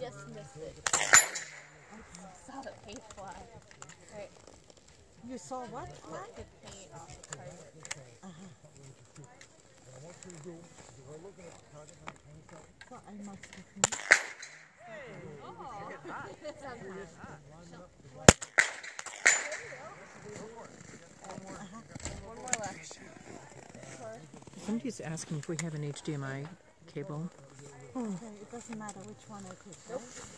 Just missed it. Saw the paint fly. Right, You saw what? Fly? the paint off the carpet. Uh-huh. So I must have missed. Sometimes. One more left. Somebody's asking if we have an HDMI cable. It doesn't matter which one it is. Right?